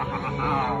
Wow.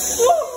우